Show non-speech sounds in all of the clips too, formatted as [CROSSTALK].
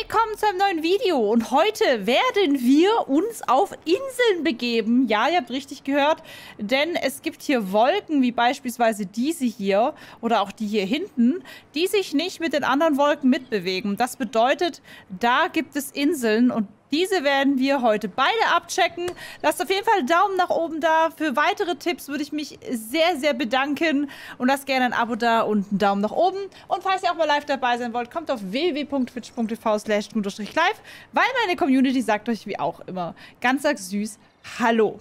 Willkommen zu einem neuen Video und heute werden wir uns auf Inseln begeben. Ja, ihr habt richtig gehört, denn es gibt hier Wolken, wie beispielsweise diese hier oder auch die hier hinten, die sich nicht mit den anderen Wolken mitbewegen. Das bedeutet, da gibt es Inseln und diese werden wir heute beide abchecken. Lasst auf jeden Fall einen Daumen nach oben da. Für weitere Tipps würde ich mich sehr, sehr bedanken. Und lasst gerne ein Abo da und einen Daumen nach oben. Und falls ihr auch mal live dabei sein wollt, kommt auf www.twitch.tv slash live, weil meine Community sagt euch wie auch immer ganz süß Hallo.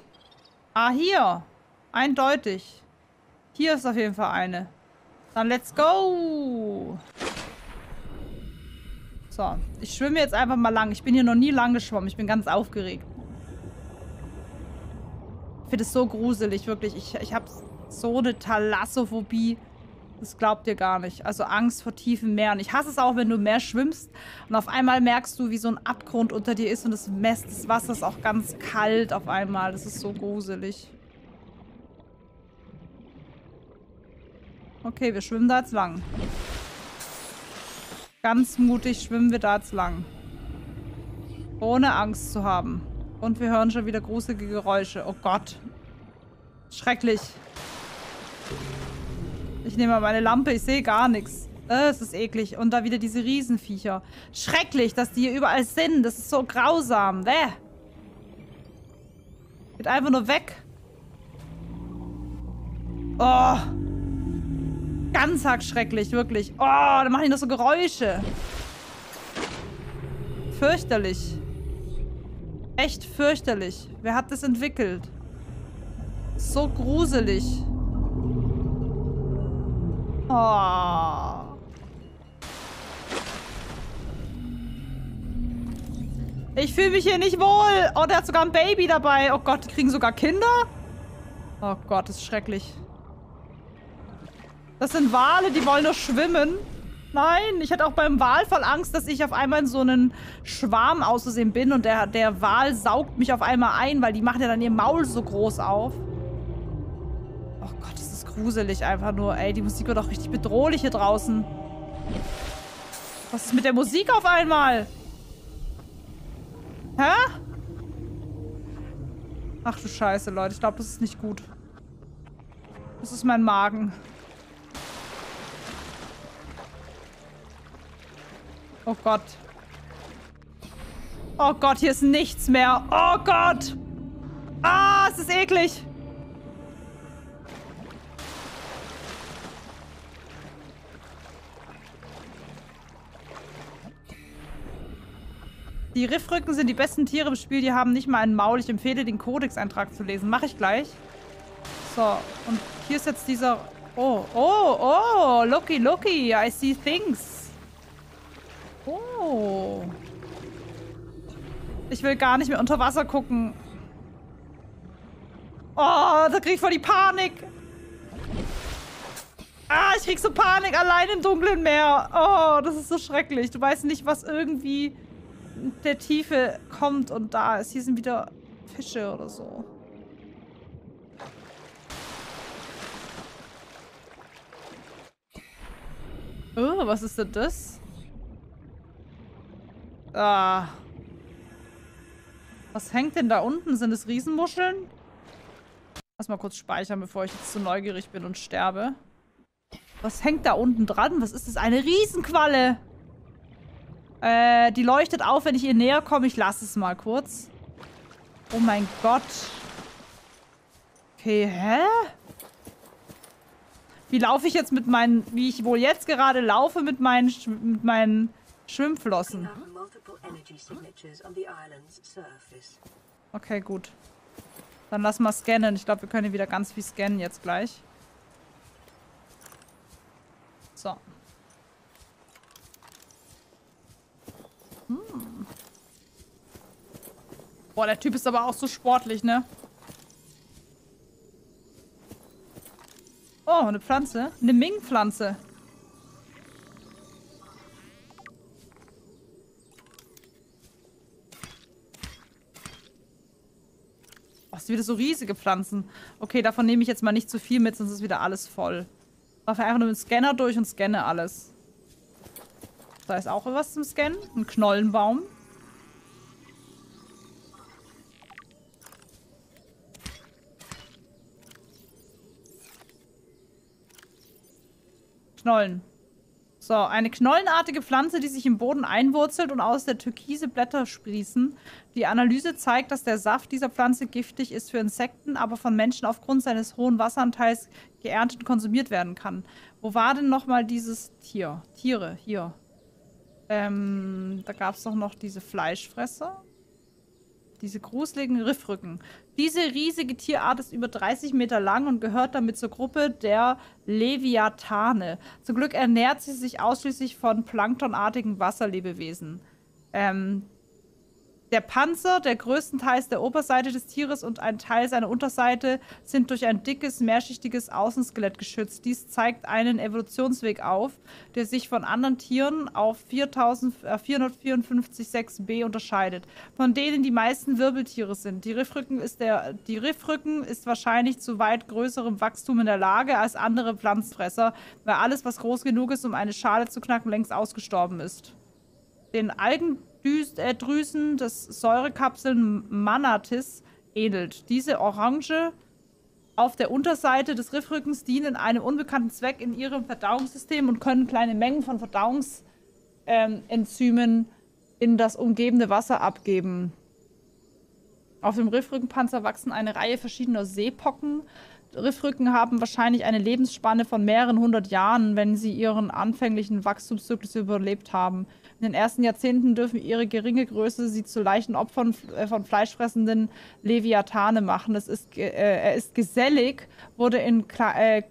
Ah, hier. Eindeutig. Hier ist auf jeden Fall eine. Dann let's go. So, ich schwimme jetzt einfach mal lang. Ich bin hier noch nie lang geschwommen. Ich bin ganz aufgeregt. Ich finde es so gruselig, wirklich. Ich, ich habe so eine Thalassophobie. Das glaubt ihr gar nicht. Also Angst vor tiefen Meeren. Ich hasse es auch, wenn du mehr schwimmst und auf einmal merkst du, wie so ein Abgrund unter dir ist und das, Mess, das Wasser ist auch ganz kalt auf einmal. Das ist so gruselig. Okay, wir schwimmen da jetzt lang. Ganz mutig schwimmen wir da jetzt lang. Ohne Angst zu haben. Und wir hören schon wieder gruselige Geräusche. Oh Gott. Schrecklich. Ich nehme mal meine Lampe. Ich sehe gar nichts. Äh, es ist eklig. Und da wieder diese Riesenviecher. Schrecklich, dass die hier überall sind. Das ist so grausam. Bäh. Geht einfach nur weg. Oh. Ganz arg schrecklich, wirklich. Oh, da machen die noch so Geräusche. Fürchterlich. Echt fürchterlich. Wer hat das entwickelt? So gruselig. Oh. Ich fühle mich hier nicht wohl. Oh, der hat sogar ein Baby dabei. Oh Gott, die kriegen sogar Kinder? Oh Gott, das ist schrecklich. Das sind Wale, die wollen nur schwimmen. Nein, ich hatte auch beim Wal voll Angst, dass ich auf einmal in so einen Schwarm auszusehen bin und der, der Wal saugt mich auf einmal ein, weil die machen ja dann ihr Maul so groß auf. Oh Gott, das ist gruselig einfach nur. Ey, die Musik wird auch richtig bedrohlich hier draußen. Was ist mit der Musik auf einmal? Hä? Ach du Scheiße, Leute. Ich glaube, das ist nicht gut. Das ist mein Magen. Oh Gott. Oh Gott, hier ist nichts mehr. Oh Gott. Ah, es ist eklig. Die Riffrücken sind die besten Tiere im Spiel. Die haben nicht mal einen Maul. Ich empfehle, den Codex-Eintrag zu lesen. Mache ich gleich. So, und hier ist jetzt dieser... Oh, oh, oh, looky, looky. I see things. Oh. Ich will gar nicht mehr unter Wasser gucken. Oh, da krieg ich voll die Panik. Ah, ich krieg so Panik allein im dunklen Meer. Oh, das ist so schrecklich. Du weißt nicht, was irgendwie der Tiefe kommt und da ist. Hier sind wieder Fische oder so. Oh, was ist denn das? Ah. Was hängt denn da unten? Sind es Riesenmuscheln? Lass mal kurz speichern, bevor ich jetzt zu neugierig bin und sterbe. Was hängt da unten dran? Was ist das? Eine Riesenqualle! Äh, die leuchtet auf, wenn ich ihr näher komme. Ich lasse es mal kurz. Oh mein Gott. Okay, hä? Wie laufe ich jetzt mit meinen... Wie ich wohl jetzt gerade laufe mit meinen... Mit meinen Schwimmflossen. Okay, gut. Dann lass mal scannen. Ich glaube, wir können wieder ganz viel scannen jetzt gleich. So. Hm. Boah, der Typ ist aber auch so sportlich, ne? Oh, eine Pflanze. Eine Ming-Pflanze. Oh, wieder so riesige Pflanzen. Okay, davon nehme ich jetzt mal nicht zu viel mit, sonst ist wieder alles voll. Laufe einfach nur mit dem Scanner durch und scanne alles. Da ist auch was zum Scannen. Ein Knollenbaum. Knollen. So, eine knollenartige Pflanze, die sich im Boden einwurzelt und aus der türkise Blätter sprießen. Die Analyse zeigt, dass der Saft dieser Pflanze giftig ist für Insekten, aber von Menschen aufgrund seines hohen Wasseranteils geerntet und konsumiert werden kann. Wo war denn nochmal dieses Tier? Tiere, hier. Ähm, da gab es doch noch diese Fleischfresser. Diese gruseligen Riffrücken. Diese riesige Tierart ist über 30 Meter lang und gehört damit zur Gruppe der Leviathane. Zum Glück ernährt sie sich ausschließlich von planktonartigen Wasserlebewesen. Ähm, der Panzer, der größtenteils der Oberseite des Tieres und ein Teil seiner Unterseite sind durch ein dickes, mehrschichtiges Außenskelett geschützt. Dies zeigt einen Evolutionsweg auf, der sich von anderen Tieren auf 454,6b unterscheidet, von denen die meisten Wirbeltiere sind. Die Riffrücken, ist der, die Riffrücken ist wahrscheinlich zu weit größerem Wachstum in der Lage als andere Pflanzenfresser, weil alles, was groß genug ist, um eine Schale zu knacken, längst ausgestorben ist. Den Algen äh, Drüsen des Säurekapseln Manatis ähnelt. Diese Orange auf der Unterseite des Riffrückens dienen einem unbekannten Zweck in ihrem Verdauungssystem und können kleine Mengen von Verdauungsenzymen ähm, in das umgebende Wasser abgeben. Auf dem Riffrückenpanzer wachsen eine Reihe verschiedener Seepocken. Riffrücken haben wahrscheinlich eine Lebensspanne von mehreren hundert Jahren, wenn sie ihren anfänglichen Wachstumszyklus überlebt haben. In den ersten Jahrzehnten dürfen ihre geringe Größe sie zu leichten Opfern äh, von fleischfressenden Leviathane machen. Es ist, äh, er ist gesellig, wurde in Kle äh,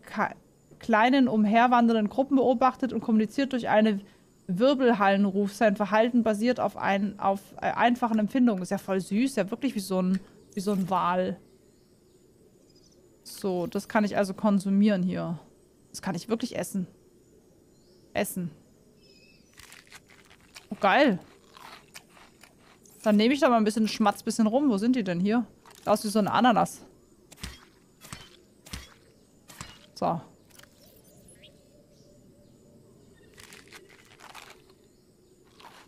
kleinen umherwandernden Gruppen beobachtet und kommuniziert durch einen Wirbelhallenruf. Sein Verhalten basiert auf, ein, auf äh, einfachen Empfindungen. Ist ja voll süß, ja wirklich wie so ein, wie so ein Wal. So, das kann ich also konsumieren hier. Das kann ich wirklich essen. Essen. Oh, geil. Dann nehme ich da mal ein bisschen Schmatz bisschen rum. Wo sind die denn hier? Da ist wie so ein Ananas. So.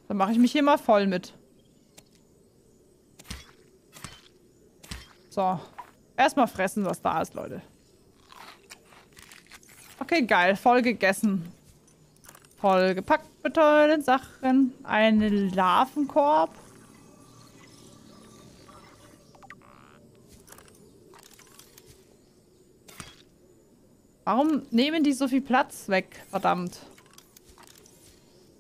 Dann mache ich mich hier mal voll mit. So. Erstmal fressen, was da ist, Leute. Okay, geil. Voll gegessen. Vollgepackt mit tollen Sachen. Ein Larvenkorb. Warum nehmen die so viel Platz weg? Verdammt.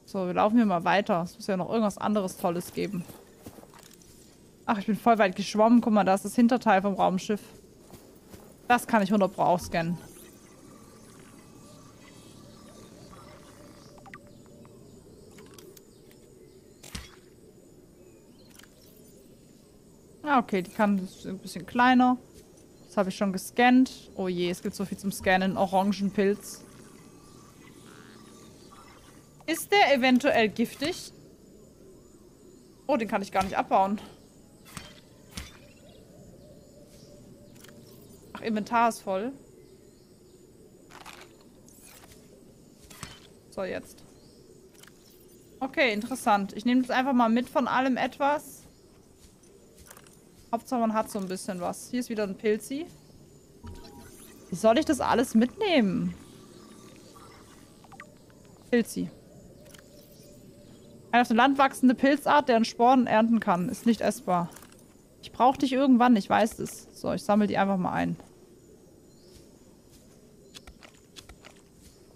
So, wir laufen hier mal weiter. Es muss ja noch irgendwas anderes Tolles geben. Ach, ich bin voll weit geschwommen. Guck mal, da ist das Hinterteil vom Raumschiff. Das kann ich 100 Pro auch scannen. Ah, okay, die kann ein bisschen kleiner. Das habe ich schon gescannt. Oh je, es gibt so viel zum Scannen. Orangenpilz. Ist der eventuell giftig? Oh, den kann ich gar nicht abbauen. Ach, Inventar ist voll. So, jetzt. Okay, interessant. Ich nehme jetzt einfach mal mit von allem etwas. Hauptsache man hat so ein bisschen was. Hier ist wieder ein Pilzi. Wie soll ich das alles mitnehmen? Pilzi. Eine auf dem Land wachsende Pilzart, deren Sporen ernten kann. Ist nicht essbar. Ich brauche dich irgendwann, ich weiß es. So, ich sammle die einfach mal ein.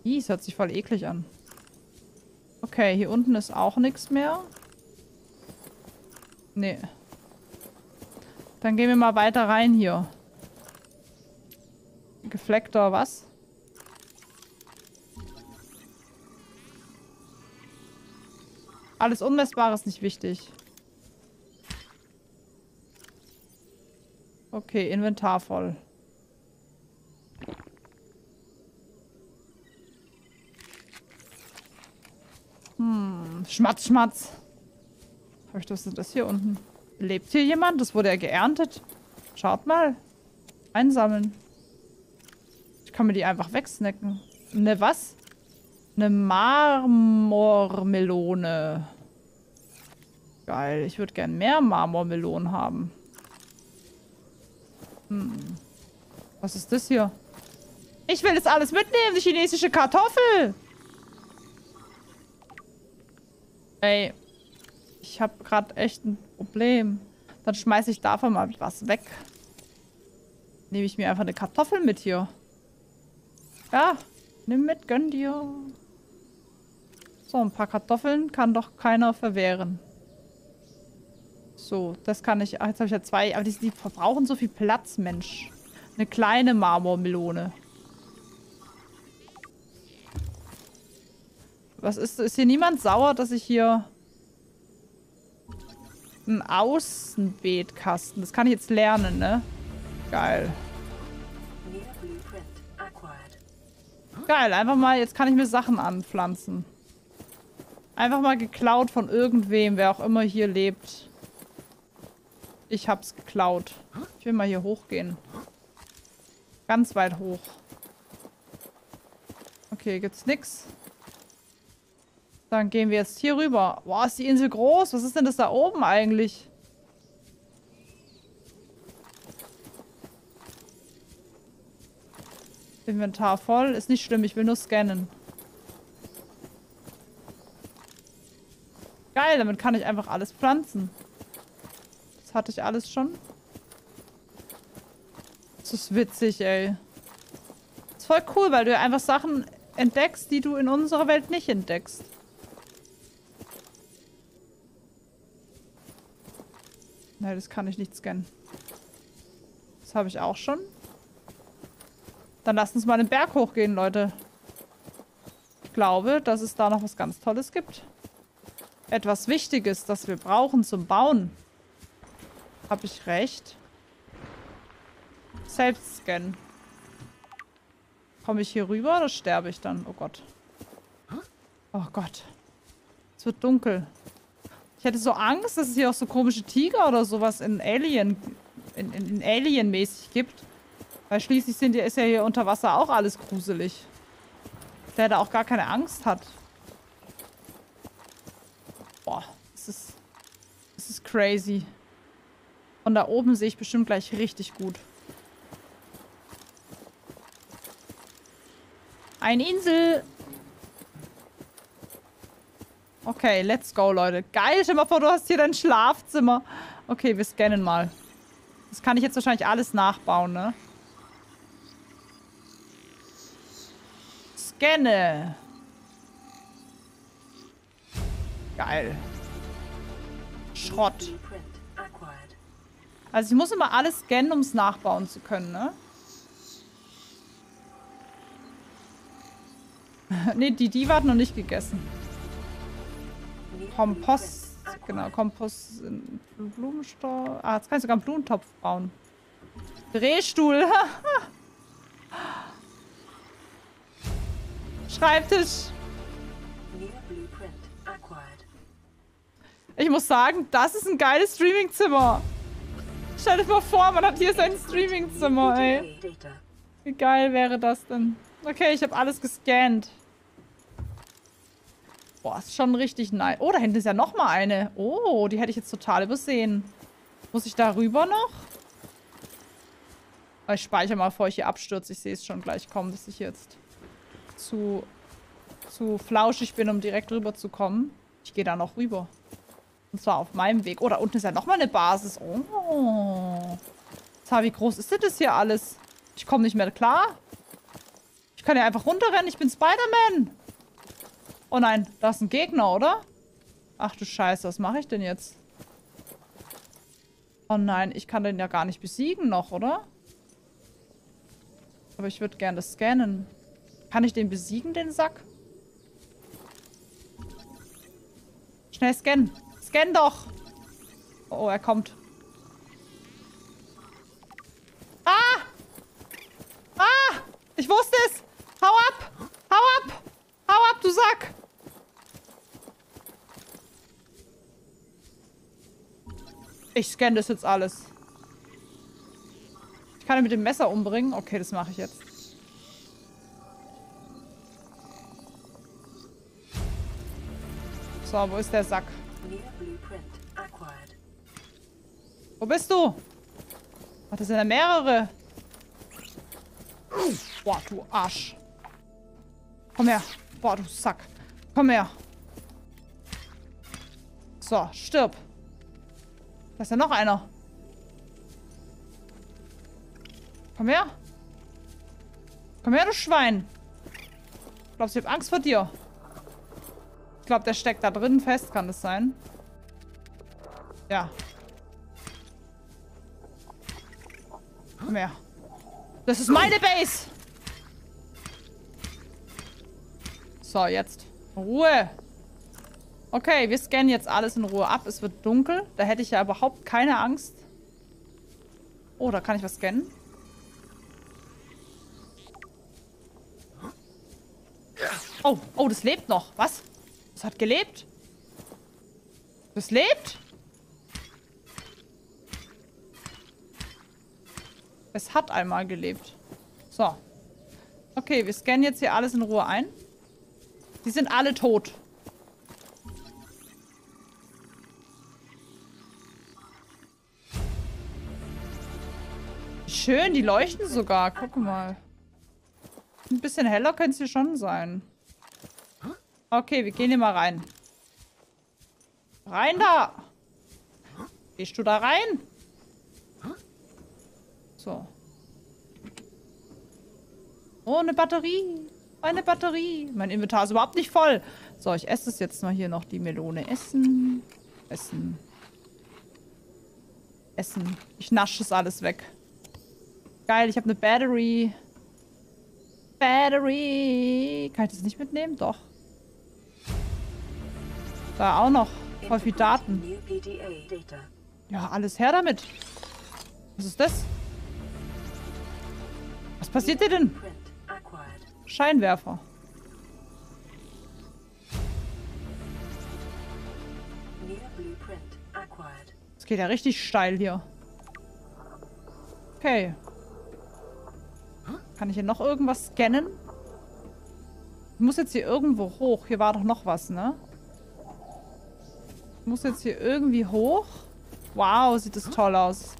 Ih, es hört sich voll eklig an. Okay, hier unten ist auch nichts mehr. Nee. Dann gehen wir mal weiter rein hier. Gefleckter was? Alles Unmessbares ist nicht wichtig. Okay, Inventar voll. Hm, Schmatz, Schmatz. Was ist das hier unten? Lebt hier jemand? Das wurde ja geerntet. Schaut mal. Einsammeln. Ich kann mir die einfach wegsnacken. Ne, was? Eine Marmormelone. Geil. Ich würde gern mehr Marmormelonen haben. Hm. Was ist das hier? Ich will das alles mitnehmen, die chinesische Kartoffel. Ey. Ich habe gerade echt ein Problem. Dann schmeiße ich davon mal was weg. Nehme ich mir einfach eine Kartoffel mit hier. Ja, nimm mit, gönn dir. So, ein paar Kartoffeln kann doch keiner verwehren. So, das kann ich... Ach, jetzt habe ich ja zwei. Aber die, die verbrauchen so viel Platz, Mensch. Eine kleine Marmormelone. Was ist... Ist hier niemand sauer, dass ich hier... Ein Außenbeetkasten. Das kann ich jetzt lernen, ne? Geil. Geil, einfach mal, jetzt kann ich mir Sachen anpflanzen. Einfach mal geklaut von irgendwem, wer auch immer hier lebt. Ich hab's geklaut. Ich will mal hier hochgehen. Ganz weit hoch. Okay, gibt's nix. Dann gehen wir jetzt hier rüber. Boah, ist die Insel groß? Was ist denn das da oben eigentlich? Inventar voll. Ist nicht schlimm, ich will nur scannen. Geil, damit kann ich einfach alles pflanzen. Das hatte ich alles schon. Das ist witzig, ey. Das ist voll cool, weil du einfach Sachen entdeckst, die du in unserer Welt nicht entdeckst. Nein, das kann ich nicht scannen. Das habe ich auch schon. Dann lasst uns mal den Berg hochgehen, Leute. Ich glaube, dass es da noch was ganz Tolles gibt. Etwas Wichtiges, das wir brauchen zum Bauen. Habe ich recht? Selbst scannen. Komme ich hier rüber oder sterbe ich dann? Oh Gott. Oh Gott. Es wird dunkel. Ich hätte so Angst, dass es hier auch so komische Tiger oder sowas in Alien, in, in, in Alien-mäßig gibt. Weil schließlich sind, ist ja hier unter Wasser auch alles gruselig. Der da auch gar keine Angst hat. Boah, das ist, das ist crazy. Von da oben sehe ich bestimmt gleich richtig gut. Eine Insel. Okay, let's go, Leute. Geil, stell mal vor, du hast hier dein Schlafzimmer. Okay, wir scannen mal. Das kann ich jetzt wahrscheinlich alles nachbauen, ne? Scanne. Geil. Schrott. Also ich muss immer alles scannen, um es nachbauen zu können, ne? [LAUGHS] ne, die Diva hat noch nicht gegessen. Kompost. Genau, Kompost. Blumenstau. Ah, jetzt kann ich sogar einen Blumentopf bauen. Drehstuhl. [LAUGHS] Schreibtisch. Ich muss sagen, das ist ein geiles Streamingzimmer. Stell dir mal vor, man hat hier sein Streamingzimmer, ey. Wie geil wäre das denn? Okay, ich habe alles gescannt. Boah, ist schon richtig nice. Oh, da hinten ist ja noch mal eine. Oh, die hätte ich jetzt total übersehen. Muss ich da rüber noch? Ich speichere mal, bevor ich hier abstürze. Ich sehe es schon gleich kommen, dass ich jetzt zu, zu flauschig bin, um direkt rüber zu kommen. Ich gehe da noch rüber. Und zwar auf meinem Weg. Oh, da unten ist ja nochmal eine Basis. Oh. Zwar, wie groß ist denn das hier alles? Ich komme nicht mehr klar. Ich kann ja einfach runterrennen. Ich bin Spider-Man. Oh nein, da ist ein Gegner, oder? Ach du Scheiße, was mache ich denn jetzt? Oh nein, ich kann den ja gar nicht besiegen noch, oder? Aber ich würde gerne scannen. Kann ich den besiegen, den Sack? Schnell scannen. Scan doch. Oh, er kommt. Ah! Ah! Ich wusste es! Hau ab! Hau ab! Hau ab, du Sack! Ich scanne das jetzt alles. Ich kann ihn mit dem Messer umbringen. Okay, das mache ich jetzt. So, wo ist der Sack? Wo bist du? Ach, das sind ja mehrere. Boah, du Arsch. Komm her. Boah, du Sack. Komm her. So, stirb. Da ist ja noch einer. Komm her. Komm her, du Schwein. Glaubst du, ich hab Angst vor dir? Ich glaube, der steckt da drin fest, kann das sein? Ja. Komm her. Das ist meine Base. So, jetzt. Ruhe. Okay, wir scannen jetzt alles in Ruhe ab. Es wird dunkel. Da hätte ich ja überhaupt keine Angst. Oh, da kann ich was scannen. Oh, oh, das lebt noch. Was? Das hat gelebt? Das lebt? Es hat einmal gelebt. So. Okay, wir scannen jetzt hier alles in Ruhe ein. Die sind alle tot. Schön, die leuchten sogar. Guck mal. Ein bisschen heller können sie schon sein. Okay, wir gehen hier mal rein. Rein da! Gehst du da rein? So. Oh, eine Batterie. Eine Batterie. Mein Inventar ist überhaupt nicht voll. So, ich esse es jetzt mal hier noch die Melone. Essen. Essen. Essen. Ich nasche es alles weg. Geil, ich habe eine Battery. Battery. Kann ich das nicht mitnehmen? Doch. Da auch noch. Voll viel Daten. Ja, alles her damit. Was ist das? Was passiert dir denn? Scheinwerfer. Es geht ja richtig steil hier. Okay. Kann ich hier noch irgendwas scannen? Ich muss jetzt hier irgendwo hoch. Hier war doch noch was, ne? Ich muss jetzt hier irgendwie hoch. Wow, sieht das toll aus.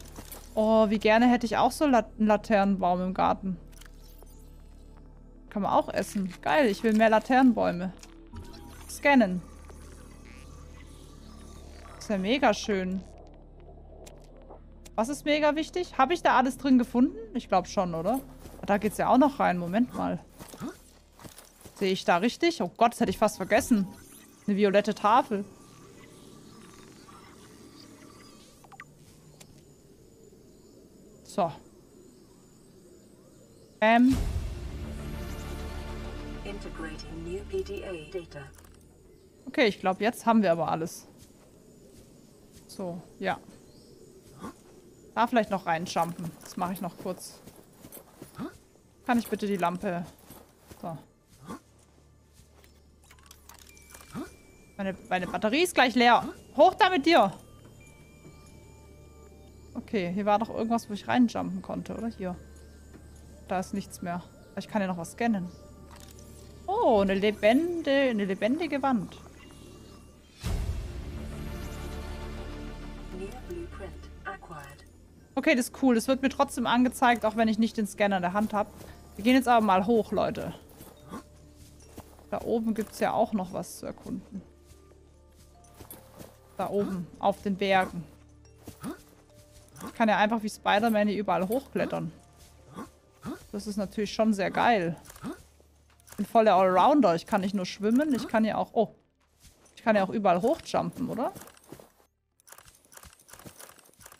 Oh, wie gerne hätte ich auch so einen Laternenbaum im Garten. Kann man auch essen. Geil, ich will mehr Laternenbäume. Scannen. Ist ja mega schön. Was ist mega wichtig? Habe ich da alles drin gefunden? Ich glaube schon, oder? Da geht's ja auch noch rein. Moment mal. Sehe ich da richtig? Oh Gott, das hätte ich fast vergessen. Eine violette Tafel. So. Ähm. Okay, ich glaube, jetzt haben wir aber alles. So, ja. Da vielleicht noch reinjumpen. Das mache ich noch kurz. Kann ich bitte die Lampe... So. Meine, meine Batterie ist gleich leer. Hoch da mit dir! Okay, hier war doch irgendwas, wo ich reinjumpen konnte, oder? Hier. Da ist nichts mehr. Ich kann ja noch was scannen. Oh, eine, lebende, eine lebendige Wand. Okay, das ist cool. Das wird mir trotzdem angezeigt, auch wenn ich nicht den Scanner in der Hand habe. Wir gehen jetzt aber mal hoch, Leute. Da oben gibt es ja auch noch was zu erkunden. Da oben, auf den Bergen. Ich kann ja einfach wie Spider-Man hier überall hochklettern. Das ist natürlich schon sehr geil. Ich bin voll der Allrounder. Ich kann nicht nur schwimmen, ich kann ja auch... Oh. Ich kann ja auch überall hochjumpen, oder?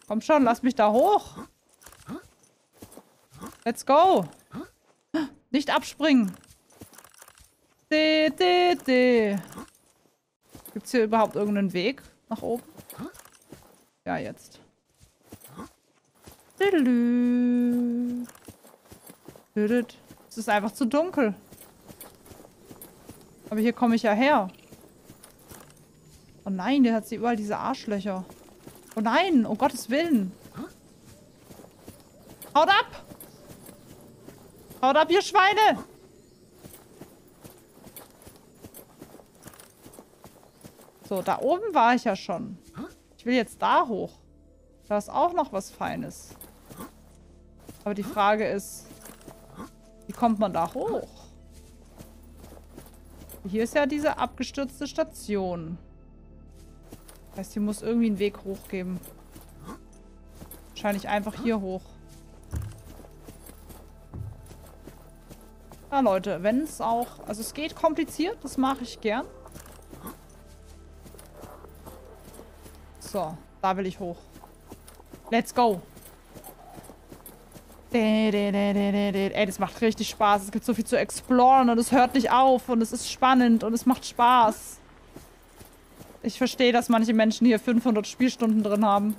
Komm schon, lass mich da hoch. Let's go. Nicht abspringen. De, de, de. Gibt es hier überhaupt irgendeinen Weg nach oben? Ja, jetzt. Es ist einfach zu dunkel. Aber hier komme ich ja her. Oh nein, der hat sie überall diese Arschlöcher. Oh nein, um Gottes Willen. Haut ab! Haut ab, ihr So, da oben war ich ja schon. Ich will jetzt da hoch. Da ist auch noch was Feines. Aber die Frage ist, wie kommt man da hoch? Hier ist ja diese abgestürzte Station. Das heißt, hier muss irgendwie einen Weg hochgeben. Wahrscheinlich einfach hier hoch. Ja, Leute, wenn es auch... Also es geht kompliziert, das mache ich gern. So, da will ich hoch. Let's go. Ey, das macht richtig Spaß. Es gibt so viel zu exploren und es hört nicht auf und es ist spannend und es macht Spaß. Ich verstehe, dass manche Menschen hier 500 Spielstunden drin haben.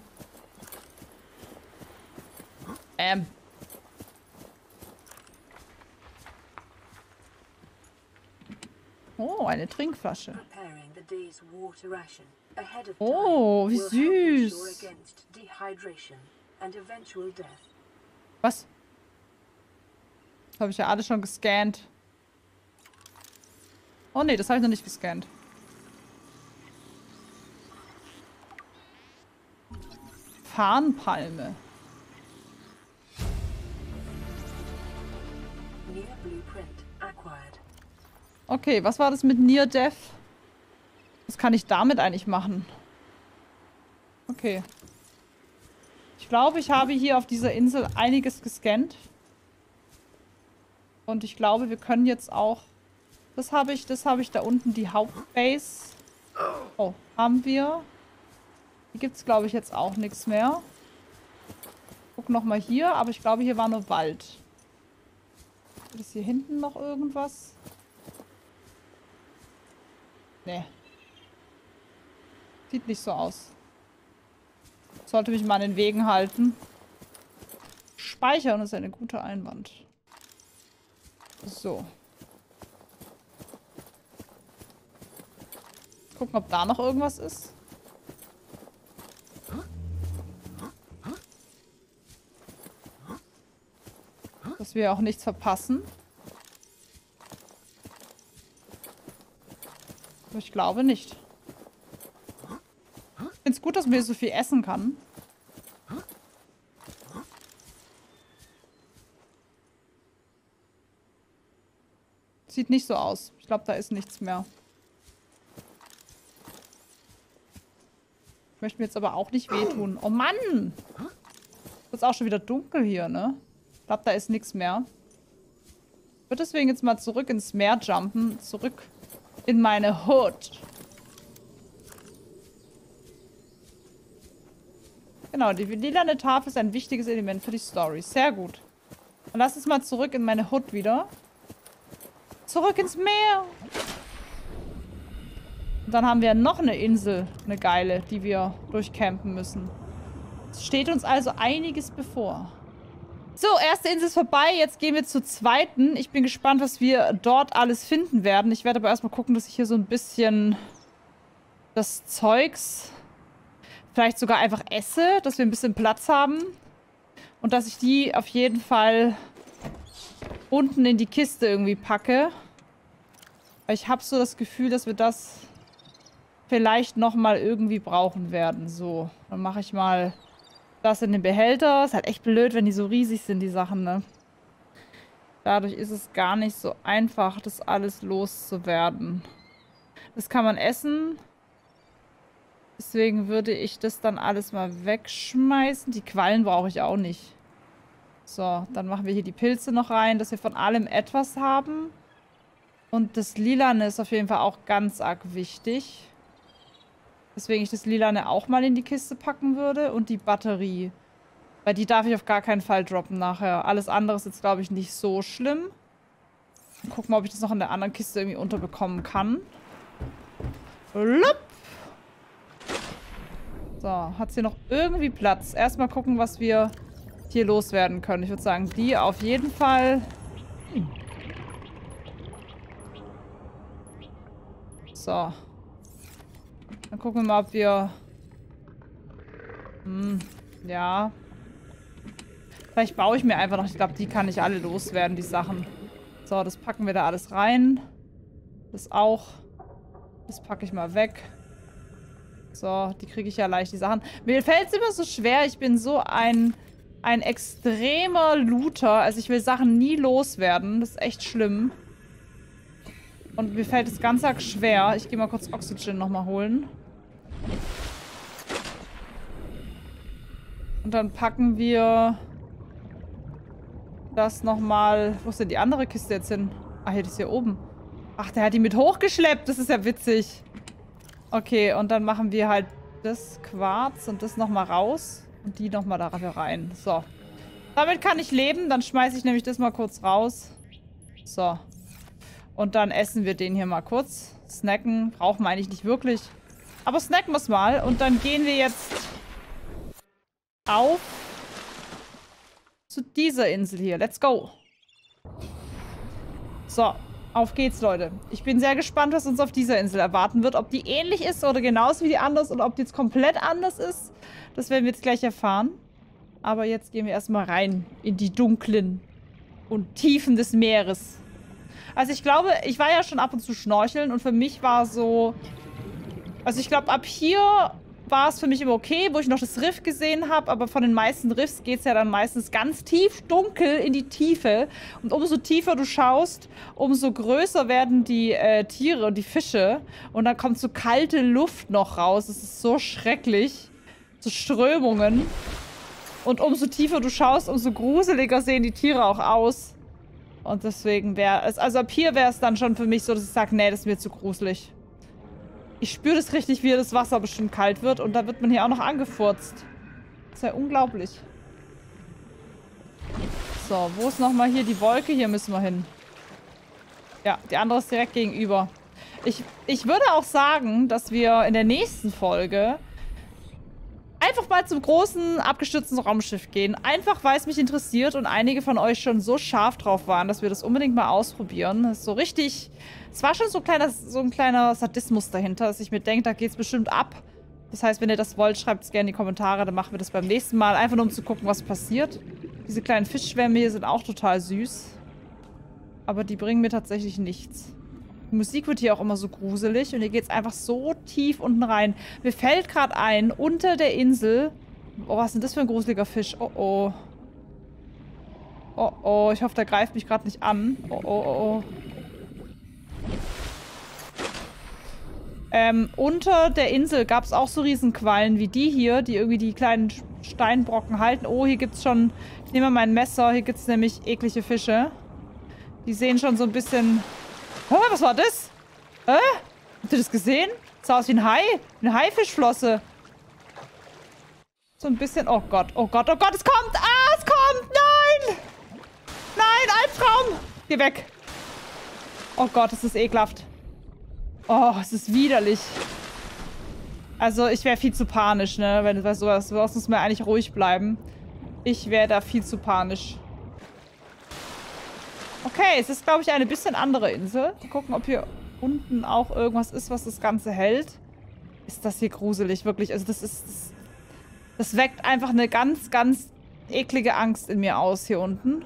Ähm. Oh, eine Trinkflasche. Oh, wie süß. Was? Habe ich ja alles schon gescannt. Oh nee, das habe ich noch nicht gescannt. Farnpalme. Okay, was war das mit Near Death? Was kann ich damit eigentlich machen? Okay. Ich glaube, ich habe hier auf dieser Insel einiges gescannt. Und ich glaube, wir können jetzt auch... Das habe ich, das habe ich da unten, die Hauptbase. Oh, haben wir. Hier gibt es, glaube ich, jetzt auch nichts mehr. Guck nochmal hier, aber ich glaube, hier war nur Wald. Ist hier hinten noch irgendwas? Nee. Sieht nicht so aus. Sollte mich mal an den Wegen halten. Speichern ist eine gute Einwand. So. Gucken, ob da noch irgendwas ist. Dass wir auch nichts verpassen. Ich glaube nicht. Ich finde es gut, dass man hier so viel essen kann. Sieht nicht so aus. Ich glaube, da ist nichts mehr. Ich möchte mir jetzt aber auch nicht wehtun. Oh Mann! Ist auch schon wieder dunkel hier, ne? Ich glaube, da ist nichts mehr. Ich würde deswegen jetzt mal zurück ins Meer jumpen. Zurück in meine Hut. Genau, die lilane Tafel ist ein wichtiges Element für die Story. Sehr gut. Dann lass uns mal zurück in meine Hut wieder. Zurück ins Meer. Und dann haben wir noch eine Insel, eine geile, die wir durchcampen müssen. Es steht uns also einiges bevor. So, erste Insel ist vorbei. Jetzt gehen wir zur zweiten. Ich bin gespannt, was wir dort alles finden werden. Ich werde aber erstmal gucken, dass ich hier so ein bisschen das Zeugs vielleicht sogar einfach esse, dass wir ein bisschen Platz haben. Und dass ich die auf jeden Fall unten in die Kiste irgendwie packe. Ich habe so das Gefühl, dass wir das vielleicht nochmal irgendwie brauchen werden. So, dann mache ich mal das in den Behälter. Ist halt echt blöd, wenn die so riesig sind, die Sachen, ne? Dadurch ist es gar nicht so einfach, das alles loszuwerden. Das kann man essen. Deswegen würde ich das dann alles mal wegschmeißen. Die Quallen brauche ich auch nicht. So, dann machen wir hier die Pilze noch rein, dass wir von allem etwas haben. Und das Lilane ist auf jeden Fall auch ganz arg wichtig. Deswegen ich das Lilane auch mal in die Kiste packen würde. Und die Batterie. Weil die darf ich auf gar keinen Fall droppen nachher. Alles andere ist jetzt, glaube ich, nicht so schlimm. Gucken mal, ob ich das noch in der anderen Kiste irgendwie unterbekommen kann. Lupp. So, hat es hier noch irgendwie Platz? Erstmal gucken, was wir hier loswerden können. Ich würde sagen, die auf jeden Fall. So. Dann gucken wir mal, ob wir... Hm, ja. Vielleicht baue ich mir einfach noch... Ich glaube, die kann ich alle loswerden, die Sachen. So, das packen wir da alles rein. Das auch. Das packe ich mal weg. So, die kriege ich ja leicht, die Sachen. Mir fällt es immer so schwer. Ich bin so ein, ein extremer Looter. Also ich will Sachen nie loswerden. Das ist echt schlimm. Und mir fällt es ganz arg schwer. Ich gehe mal kurz Oxygen nochmal holen. Und dann packen wir das nochmal... Wo ist denn die andere Kiste jetzt hin? Ah, hier, die ist hier oben. Ach, der hat die mit hochgeschleppt. Das ist ja witzig. Okay, und dann machen wir halt das Quarz und das nochmal raus. Und die nochmal da rein. So. Damit kann ich leben. Dann schmeiße ich nämlich das mal kurz raus. So. Und dann essen wir den hier mal kurz. Snacken brauchen wir eigentlich nicht wirklich. Aber snacken wir es mal. Und dann gehen wir jetzt auf zu dieser Insel hier. Let's go. So, auf geht's, Leute. Ich bin sehr gespannt, was uns auf dieser Insel erwarten wird. Ob die ähnlich ist oder genauso wie die anders oder ob die jetzt komplett anders ist. Das werden wir jetzt gleich erfahren. Aber jetzt gehen wir erstmal rein in die dunklen und Tiefen des Meeres. Also ich glaube, ich war ja schon ab und zu schnorcheln und für mich war so... Also ich glaube, ab hier war es für mich immer okay, wo ich noch das Riff gesehen habe, aber von den meisten Riffs geht es ja dann meistens ganz tief dunkel in die Tiefe. Und umso tiefer du schaust, umso größer werden die äh, Tiere und die Fische. Und dann kommt so kalte Luft noch raus. Das ist so schrecklich. So Strömungen. Und umso tiefer du schaust, umso gruseliger sehen die Tiere auch aus. Und deswegen wäre es, also ab hier wäre es dann schon für mich so, dass ich sage, nee, das ist mir zu gruselig. Ich spüre das richtig, wie das Wasser bestimmt kalt wird. Und da wird man hier auch noch angefurzt. Das ist ja unglaublich. So, wo ist nochmal hier die Wolke? Hier müssen wir hin. Ja, die andere ist direkt gegenüber. Ich, ich würde auch sagen, dass wir in der nächsten Folge einfach mal zum großen abgestürzten Raumschiff gehen. Einfach, weil es mich interessiert und einige von euch schon so scharf drauf waren, dass wir das unbedingt mal ausprobieren. Das ist so richtig... Es war schon so, ein kleiner, so ein kleiner Sadismus dahinter, dass ich mir denke, da geht es bestimmt ab. Das heißt, wenn ihr das wollt, schreibt es gerne in die Kommentare, dann machen wir das beim nächsten Mal. Einfach nur, um zu gucken, was passiert. Diese kleinen Fischschwämme hier sind auch total süß. Aber die bringen mir tatsächlich nichts. Die Musik wird hier auch immer so gruselig und hier geht es einfach so tief unten rein. Mir fällt gerade ein, unter der Insel... Oh, was ist denn das für ein gruseliger Fisch? Oh, oh. Oh, oh. Ich hoffe, der greift mich gerade nicht an. Oh, oh, oh, oh. Ähm, unter der Insel gab es auch so Riesenquallen wie die hier, die irgendwie die kleinen Steinbrocken halten. Oh, hier gibt es schon... Ich nehme mal mein Messer. Hier gibt es nämlich eklige Fische. Die sehen schon so ein bisschen Hä, was war das? Hä? Habt ihr das gesehen? Das sah aus wie ein Hai. Eine Haifischflosse. So ein bisschen... Oh Gott, oh Gott, oh Gott, es kommt! Ah, es kommt! Nein! Nein, Albtraum! Geh weg. Oh Gott, es ist ekelhaft. Oh, es ist widerlich. Also, ich wäre viel zu panisch, ne? Wenn du sowas... Du muss mir eigentlich ruhig bleiben. Ich wäre da viel zu panisch. Okay, es ist, glaube ich, eine bisschen andere Insel. Mal gucken, ob hier unten auch irgendwas ist, was das Ganze hält. Ist das hier gruselig, wirklich. Also das ist... Das, das weckt einfach eine ganz, ganz eklige Angst in mir aus hier unten.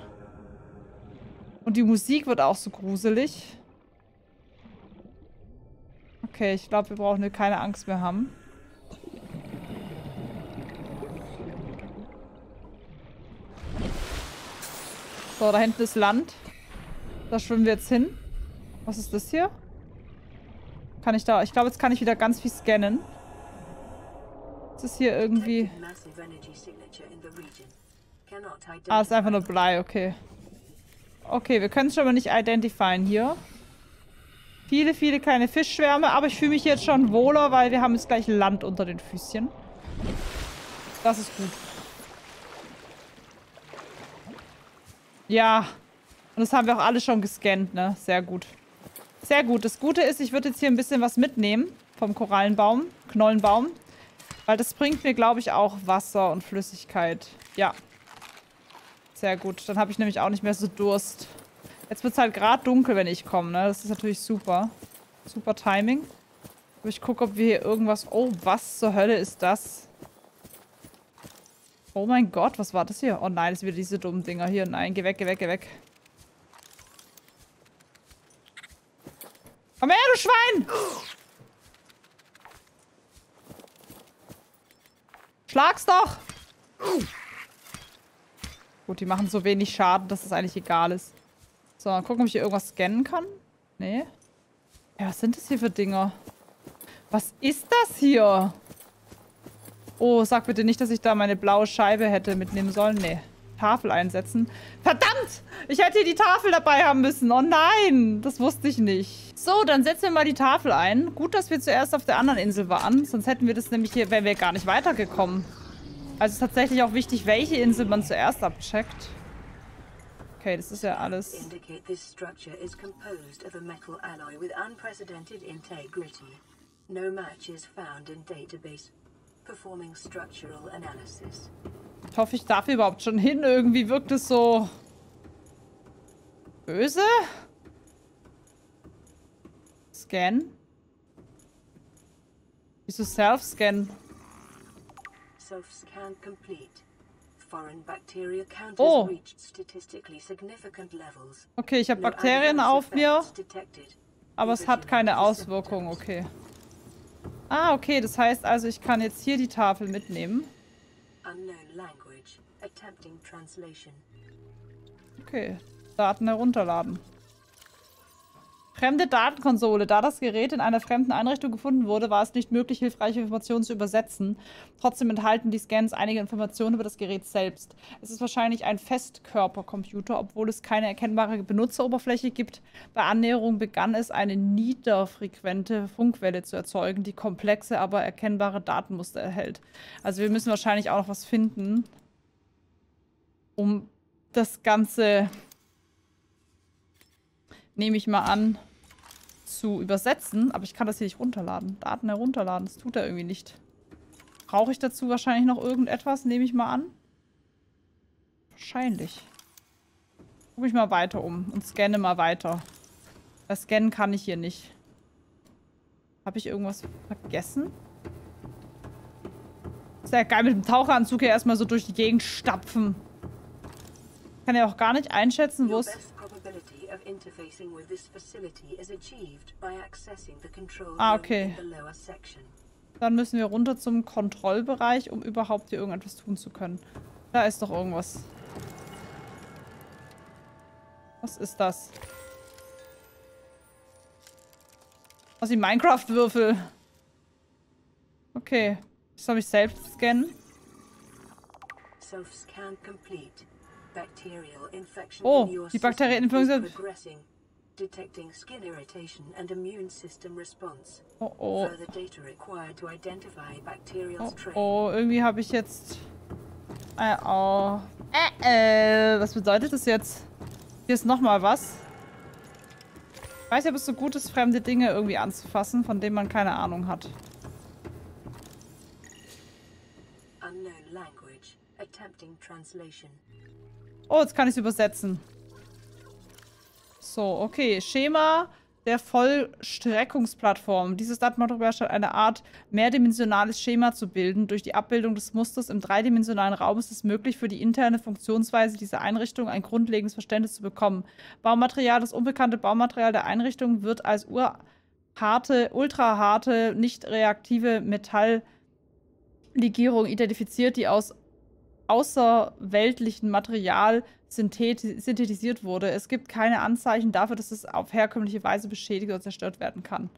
Und die Musik wird auch so gruselig. Okay, ich glaube, wir brauchen hier keine Angst mehr haben. So, da hinten ist Land. Da schwimmen wir jetzt hin. Was ist das hier? Kann ich da... Ich glaube, jetzt kann ich wieder ganz viel scannen. Ist das hier irgendwie... Ah, ist einfach nur Blei, okay. Okay, wir können es schon mal nicht identifizieren hier. Viele, viele kleine Fischschwärme, aber ich fühle mich jetzt schon wohler, weil wir haben jetzt gleich Land unter den Füßchen. Das ist gut. Ja, und das haben wir auch alle schon gescannt, ne? Sehr gut. Sehr gut. Das Gute ist, ich würde jetzt hier ein bisschen was mitnehmen vom Korallenbaum, Knollenbaum. Weil das bringt mir, glaube ich, auch Wasser und Flüssigkeit. Ja. Sehr gut. Dann habe ich nämlich auch nicht mehr so Durst. Jetzt wird es halt gerade dunkel, wenn ich komme, ne? Das ist natürlich super. Super Timing. Aber ich gucke, ob wir hier irgendwas... Oh, was zur Hölle ist das? Oh mein Gott, was war das hier? Oh nein, das sind wieder diese dummen Dinger hier. Nein, geh weg, geh weg, geh weg. Komm her, du Schwein! Schlag's doch! Gut, die machen so wenig Schaden, dass es eigentlich egal ist. So, mal gucken, ob ich hier irgendwas scannen kann. Nee. Ja, was sind das hier für Dinger? Was ist das hier? Oh, sag bitte nicht, dass ich da meine blaue Scheibe hätte mitnehmen sollen. Nee. Tafel einsetzen. Verdammt! Ich hätte die Tafel dabei haben müssen. Oh nein! Das wusste ich nicht. So, dann setzen wir mal die Tafel ein. Gut, dass wir zuerst auf der anderen Insel waren. Sonst hätten wir das nämlich hier, wären wir gar nicht weitergekommen. Also ist tatsächlich auch wichtig, welche Insel man zuerst abcheckt. Okay, das ist ja alles. No. Performing structural analysis. Ich hoffe, ich darf überhaupt schon hin. Irgendwie wirkt es so... Böse? Scan? Wieso Self-Scan? Self-scan complete. Foreign bacteria counters Oh. reached statistically significant levels. Okay, ich habe Bakterien auf mir, aber es hat keine Auswirkungen. Okay. Ah, okay. Das heißt also, ich kann jetzt hier die Tafel mitnehmen. Unknown language. Attempting translation. Okay. Daten herunterladen. Fremde Datenkonsole. Da das Gerät in einer fremden Einrichtung gefunden wurde, war es nicht möglich, hilfreiche Informationen zu übersetzen. Trotzdem enthalten die Scans einige Informationen über das Gerät selbst. Es ist wahrscheinlich ein Festkörpercomputer, obwohl es keine erkennbare Benutzeroberfläche gibt. Bei Annäherung begann es, eine niederfrequente Funkwelle zu erzeugen, die komplexe, aber erkennbare Datenmuster erhält. Also wir müssen wahrscheinlich auch noch was finden, um das Ganze nehme ich mal an, zu übersetzen. Aber ich kann das hier nicht runterladen. Daten herunterladen, das tut er irgendwie nicht. Brauche ich dazu wahrscheinlich noch irgendetwas, nehme ich mal an? Wahrscheinlich. Gucke ich mal weiter um und scanne mal weiter. Weil scannen kann ich hier nicht. Habe ich irgendwas vergessen? Ist ja geil mit dem Taucheranzug hier erstmal so durch die Gegend stapfen. Kann ja auch gar nicht einschätzen, wo es... of interfacing with this facility is achieved by accessing the control Ah, okay. in the lower section. Dann müssen wir runter zum Kontrollbereich, um überhaupt hier irgendetwas tun zu können. Da ist doch irgendwas. Was ist das? Was die Minecraft-Würfel. Okay. Ich soll mich selbst scannen. Self-scan complete. Oh, die Bakterieninfektion-. Detecting skin irritation and immune system response. Oh oh. Oh oh. Irgendwie habe ich jetzt... Äh, oh. Äh, äh. Was bedeutet das jetzt? Hier ist nochmal was. Ich weiß nicht, ob es so gut ist, fremde Dinge irgendwie anzufassen, von denen man keine Ahnung hat. Unknown language. Attempting translation. Oh, jetzt kann ich es übersetzen. So, okay. Schema der Vollstreckungsplattform. Dieses Datenmaterial scheint eine Art mehrdimensionales Schema zu bilden. Durch die Abbildung des Musters im dreidimensionalen Raum ist es möglich, für die interne Funktionsweise dieser Einrichtung ein grundlegendes Verständnis zu bekommen. Baumaterial, das unbekannte Baumaterial der einrichtung wird als urharte, ultraharte, nicht reaktive Metalllegierung identifiziert, die aus außerweltlichen Material syntheti synthetisiert wurde. Es gibt keine Anzeichen dafür, dass es auf herkömmliche Weise beschädigt oder zerstört werden kann.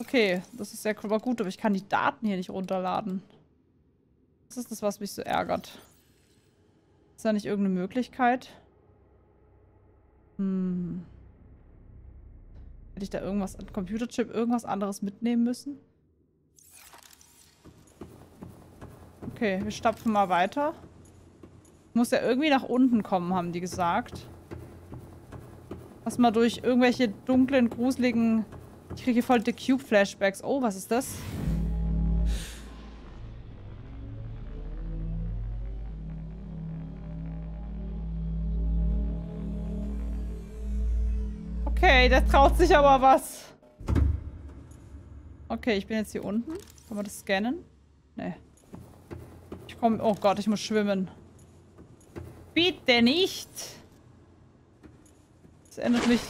Okay, das ist sehr aber gut, aber ich kann die Daten hier nicht runterladen. Das ist das, was mich so ärgert. Ist da nicht irgendeine Möglichkeit? Hm. Hätte ich da irgendwas an Computerchip, irgendwas anderes mitnehmen müssen? Okay, wir stapfen mal weiter. Muss ja irgendwie nach unten kommen, haben die gesagt. Lass mal durch irgendwelche dunklen, gruseligen... Ich kriege hier voll The Cube-Flashbacks. Oh, was ist das? Okay, der traut sich aber was. Okay, ich bin jetzt hier unten. Kann man das scannen? Nee. Ich komme... Oh Gott, ich muss schwimmen. Bitte nicht! Das erinnert mich...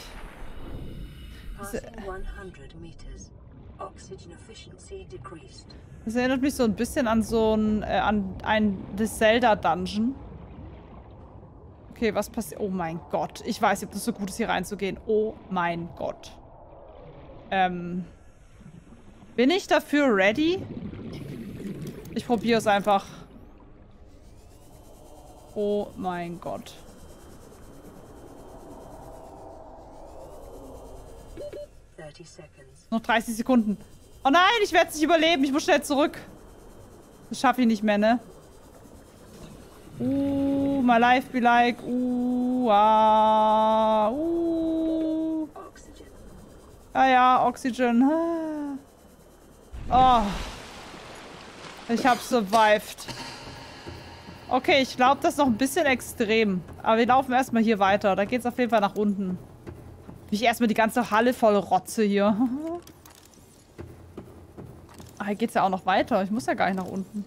Passing 100 meters. Oxygen efficiency decreased. Das erinnert mich so ein bisschen an so ein, äh, an ein das Zelda-Dungeon. Okay, was passiert? Oh mein Gott. Ich weiß nicht, ob das so gut ist, hier reinzugehen. Oh mein Gott. Ähm. Bin ich dafür ready? Ich probiere es einfach. Oh mein Gott. Noch 30 Sekunden. Oh nein, ich werde es nicht überleben. Ich muss schnell zurück. Das schaffe ich nicht mehr, ne? Uh, my life be like. Uh, ah, uh. Ah ja, Oxygen. Oh. Ich habe survived. Okay, ich glaube, das ist noch ein bisschen extrem. Aber wir laufen erstmal hier weiter. Da geht es auf jeden Fall nach unten. Ich erstmal die ganze Halle voll Rotze hier. [LAUGHS] Ah, hier geht's ja auch noch weiter. Ich muss ja gar nicht nach unten.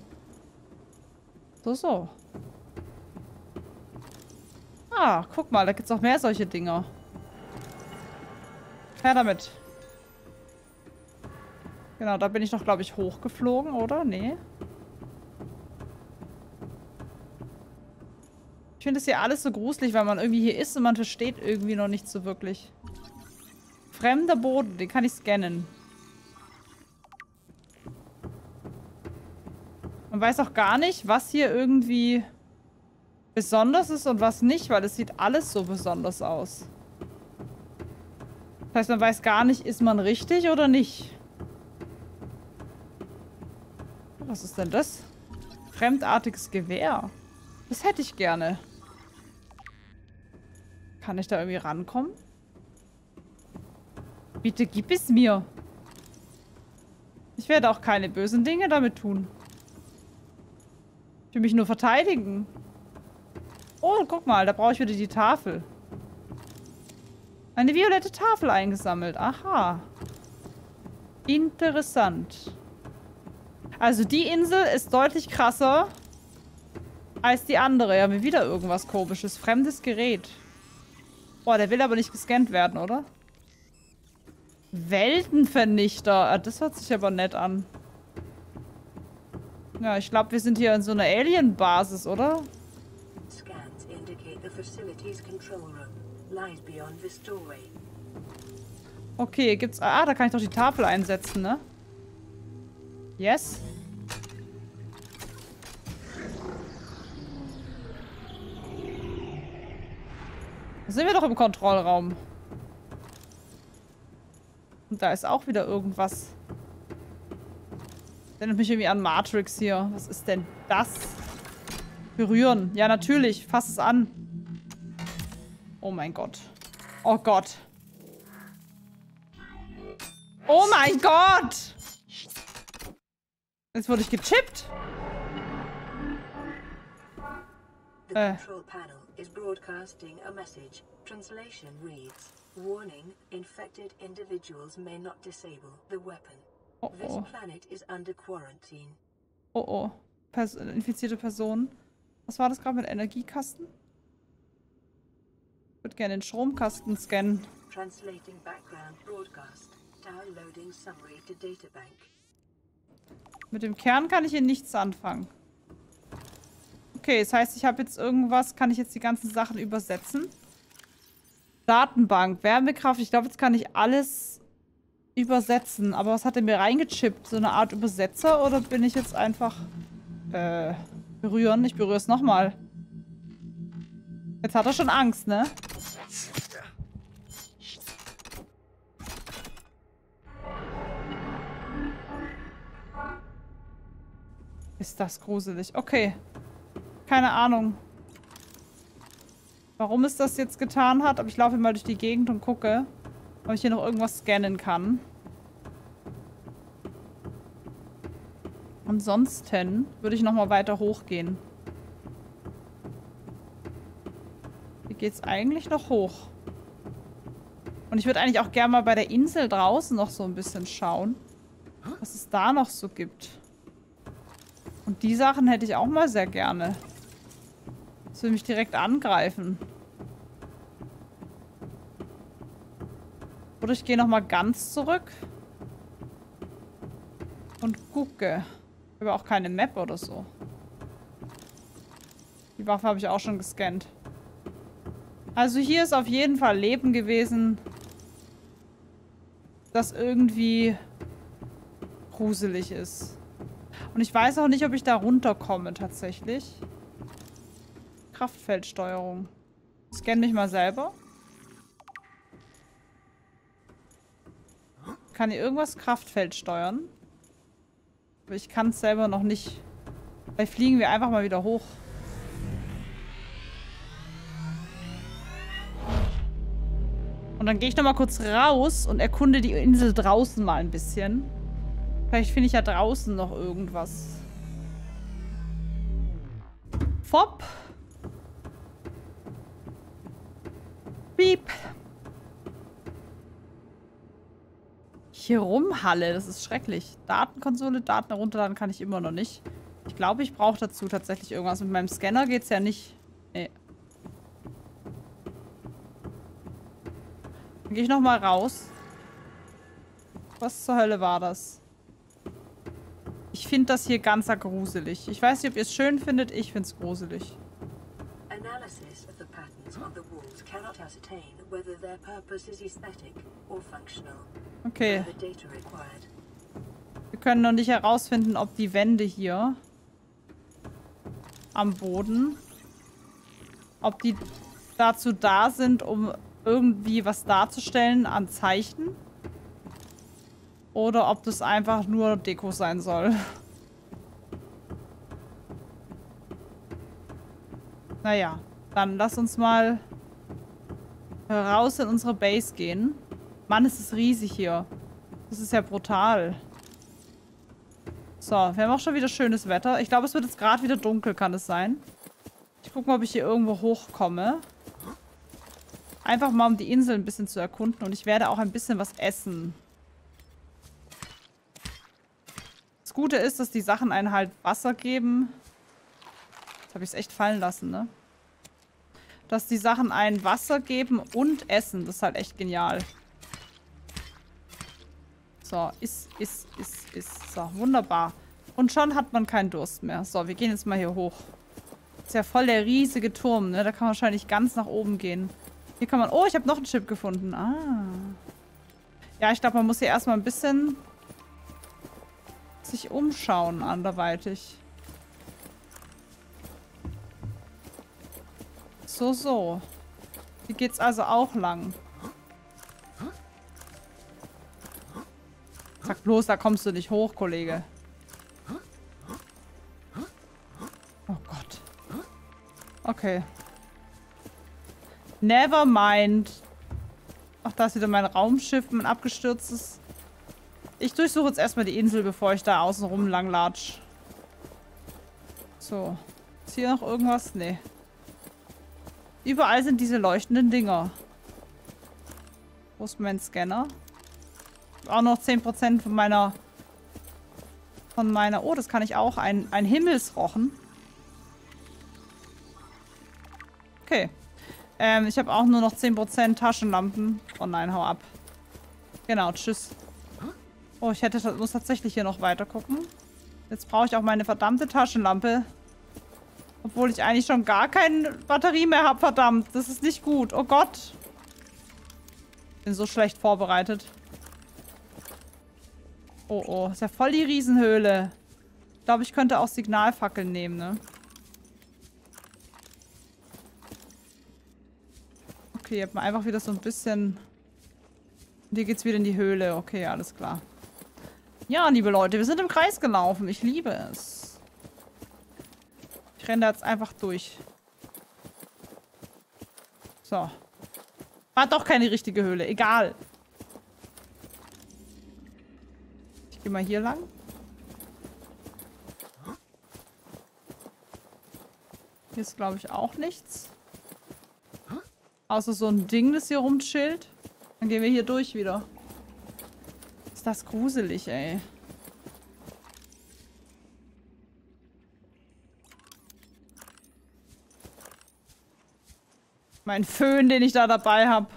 So, so. Ah, guck mal, da gibt's noch mehr solche Dinger. Her damit. Genau, da bin ich noch, glaube ich, hochgeflogen, oder? Nee. Ich finde es hier alles so gruselig, weil man irgendwie hier ist und man versteht irgendwie noch nicht so wirklich. Fremder Boden, den kann ich scannen. Man weiß auch gar nicht, was hier irgendwie besonders ist und was nicht, weil es sieht alles so besonders aus. Das heißt, man weiß gar nicht, ist man richtig oder nicht. Was ist denn das? Fremdartiges Gewehr. Das hätte ich gerne. Kann ich da irgendwie rankommen? Bitte gib es mir. Ich werde auch keine bösen Dinge damit tun. Ich will mich nur verteidigen. Oh, guck mal, da brauche ich wieder die Tafel. Eine violette Tafel eingesammelt. Aha. Interessant. Also die Insel ist deutlich krasser als die andere. Ja, mir wieder irgendwas komisches. Fremdes Gerät. Boah, der will aber nicht gescannt werden, oder? Weltenvernichter. Ah, das hört sich aber nett an. Ja, ich glaube, wir sind hier in so einer Alien-Basis, oder? Scans indicate the facility's control room lies beyond this doorway. Okay, gibt's... Ah, da kann ich doch die Tafel einsetzen, ne? Yes. Sind wir doch im Kontrollraum. Und da ist auch wieder irgendwas. Erinnert mich irgendwie an Matrix hier. Was ist denn das? Berühren. Ja, natürlich. Fass es an. Oh mein Gott. Oh Gott. Oh mein Gott! Jetzt wurde ich gechippt. The äh. control panel is broadcasting a message. Translation reads, Warning, infected individuals may not disable the weapon. Oh, oh. This planet is under quarantine. Oh oh. Pers infizierte Person. Was war das gerade mit Energiekasten? Ich würde gerne den Stromkasten scannen. Translating background broadcast. Downloading summary to databank. Mit dem Kern kann ich hier nichts anfangen. Okay, das heißt, ich habe jetzt irgendwas, kann ich jetzt die ganzen Sachen übersetzen? Datenbank, Wärmekraft. Ich glaube, jetzt kann ich alles übersetzen. Aber was hat er mir reingechippt? So eine Art Übersetzer oder bin ich jetzt einfach... Äh, berühren? Ich berühre es nochmal. Jetzt hat er schon Angst, ne? Ist das gruselig. Okay. Keine Ahnung. Warum es das jetzt getan hat, aber ich laufe mal durch die Gegend und gucke, ob ich hier noch irgendwas scannen kann. Ansonsten würde ich nochmal weiter hochgehen. Hier geht es eigentlich noch hoch. Und ich würde eigentlich auch gerne mal bei der Insel draußen noch so ein bisschen schauen, was es da noch so gibt. Und die Sachen hätte ich auch mal sehr gerne. Das will mich direkt angreifen. Oder ich gehe nochmal ganz zurück. Und gucke. Aber auch keine Map oder so. Die Waffe habe ich auch schon gescannt. Also hier ist auf jeden Fall Leben gewesen, das irgendwie gruselig ist. Und ich weiß auch nicht, ob ich da runterkomme tatsächlich. Kraftfeldsteuerung. Scan mich mal selber. Kann hier irgendwas Kraftfeld steuern? Aber ich kann es selber noch nicht. Vielleicht fliegen wir einfach mal wieder hoch. Und dann gehe ich nochmal kurz raus und erkunde die Insel draußen mal ein bisschen. Vielleicht finde ich ja draußen noch irgendwas. Fop. Piep. Hier rumhalle, das ist schrecklich. Datenkonsole, Daten herunterladen kann ich immer noch nicht. Ich glaube, ich brauche dazu tatsächlich irgendwas. Mit meinem Scanner geht es ja nicht. Nee. Dann gehe ich nochmal raus. Was zur Hölle war das? Ich finde das hier ganz gruselig. Ich weiß nicht, ob ihr es schön findet. Ich finde es gruselig. Analysis of the patterns on the walls cannot ascertain whether their purpose is aesthetic or functional. Okay. Wir können noch nicht herausfinden, ob die Wände hier am Boden, ob die dazu da sind, um irgendwie was darzustellen an Zeichen. Oder ob das einfach nur Deko sein soll. Naja, dann lass uns mal raus in unsere Base gehen. Mann, es ist riesig hier. Das ist ja brutal. So, wir haben auch schon wieder schönes Wetter. Ich glaube, es wird jetzt gerade wieder dunkel, kann es sein. Ich gucke mal, ob ich hier irgendwo hochkomme. Einfach mal, um die Insel ein bisschen zu erkunden. Und ich werde auch ein bisschen was essen. Das Gute ist, dass die Sachen einen halt Wasser geben. Jetzt habe ich es echt fallen lassen, ne? Dass die Sachen einen Wasser geben und Essen. Das ist halt echt genial. So, ist, ist, ist, ist. So, wunderbar. Und schon hat man keinen Durst mehr. So, wir gehen jetzt mal hier hoch. ist ja voll der riesige Turm, ne? Da kann man wahrscheinlich ganz nach oben gehen. Hier kann man... Oh, ich habe noch einen Chip gefunden. Ah. Ja, ich glaube, man muss hier erstmal ein bisschen sich umschauen anderweitig. So, so. Hier geht's also auch lang. Sag bloß, da kommst du nicht hoch, Kollege. Oh Gott. Okay. Never mind. Ach, da ist wieder mein Raumschiff, mein abgestürztes. Ich durchsuche jetzt erstmal die Insel, bevor ich da außen rum lang latsch. So. Ist hier noch irgendwas? Nee. Überall sind diese leuchtenden Dinger. Wo ist mein Scanner? Auch noch 10% von meiner... Von meiner... Oh, das kann ich auch. Ein, ein Himmelsrochen. Okay. Ähm, ich habe auch nur noch 10% Taschenlampen. Oh nein, hau ab. Genau, tschüss. Oh, ich hätte, muss tatsächlich hier noch weiter gucken. Jetzt brauche ich auch meine verdammte Taschenlampe. Obwohl ich eigentlich schon gar keine Batterie mehr habe, verdammt. Das ist nicht gut. Oh Gott. Bin so schlecht vorbereitet. Oh, oh. Ist ja voll die Riesenhöhle. Ich glaube, ich könnte auch Signalfackeln nehmen, ne? Okay, ihr habt mal einfach wieder so ein bisschen... Und hier geht's wieder in die Höhle. Okay, alles klar. Ja, liebe Leute, wir sind im Kreis gelaufen. Ich liebe es. Ich renne da jetzt einfach durch. So. War doch keine richtige Höhle. Egal. Ich gehe mal hier lang. Hier ist, glaube ich, auch nichts. Außer so ein Ding, das hier rumchillt. Dann gehen wir hier durch wieder. Ist das gruselig, ey. Mein Föhn, den ich da dabei habe.